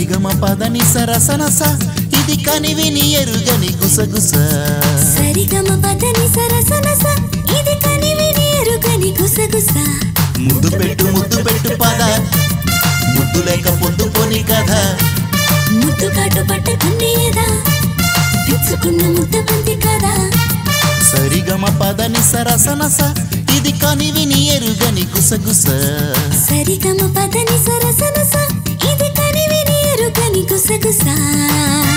సరిగమ పదని సరసనస. ఇది కనివిని ఎరుగని గుసగుస. సరిగమ పదని సరసనస. ఇది కనివిని ఎరుగని గుసగుస. ముద్దు పెట్టు ముద్దు పెట్టు పద. ముద్దు లేక పొద్దుపోని కథ. ముద్దు కాటు పట్ట కన్నీయదా. పిచ్చుకున్న ముద్ద బంతి కదా సరిగమ పదని సరసనస. ఇది కనివిని ఎరుగని గుసగుస. సరిగమ పదని కనివిని ఎరుగని గుసగుస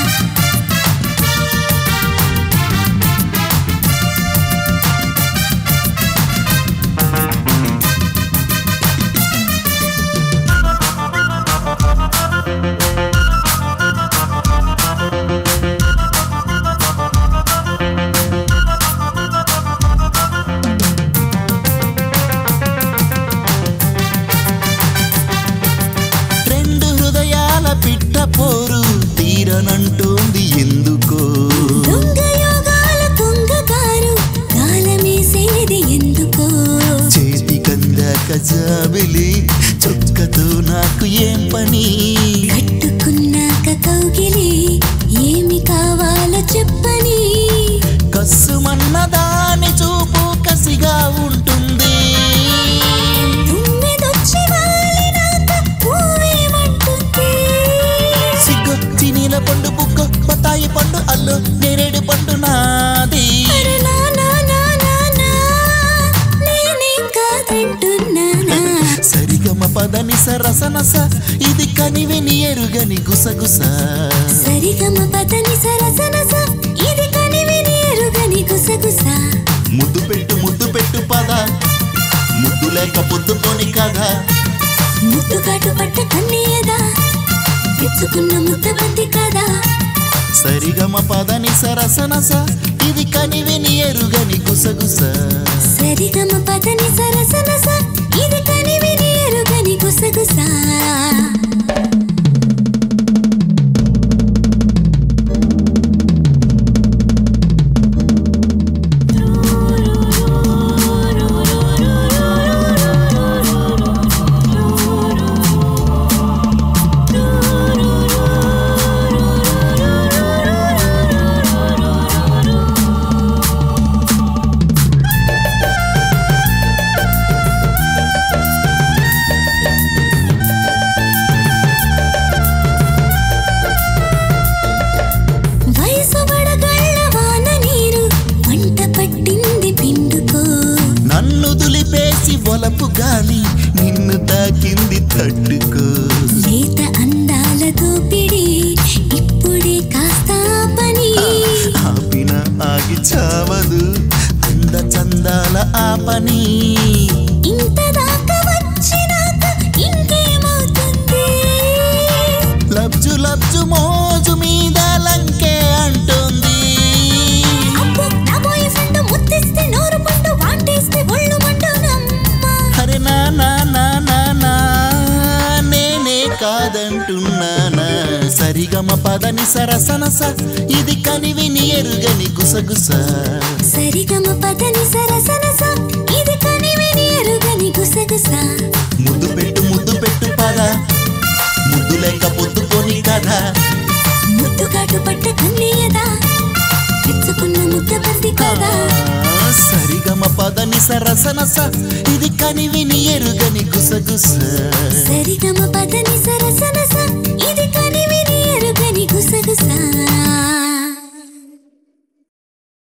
కాలమేసేది ఎందుకో? చేతి కందాక జాబిలి చొక్కతో నాకు ఏం పని? పదని సరసనస ఇది కనివిని ఎరుగని గుసగుస. సరిగమ పదని సరసనస ఇది కనివిని ఎరుగని గుసగుస. ముద్దు పెట్టు ముద్దు పెట్టు పద. ముద్దు లేక పొద్దుపోని కథ. ముద్దు కాటు పట్ట కన్నీయదా. పిచ్చుకున్న ముద్ద బంతి కదా సరిగమ పదని సరసనస ఇది కనివిని ఎరుగని గుసగుస. సరిగమ పదని సరసనస తాకింది తట్టుకో. లేత అందాల దోపిడి ఇప్పుడే కాస్త పని. ఆపిన ఆగి చావదు అంద చందాల ఆ పని. సరిగమ పదని సరసనస ఇది కనివిని ఎరుగని గుసగుస. సరిగమ పదని సరసనస ఇది కనివిని ఎరుగని గుసగుస. ముద్దు పెట్టు ముద్దు పెట్టు పద. ముద్దు లేక పొద్దుకొని కథ. ముద్దు కాటు పట్ట కన్నీయదా. పిచ్చుకున్న ముద్ద బంతి కదా సరిగమ పదని సరసనస ఇది కనివిని ఎరుగని గుసగుస.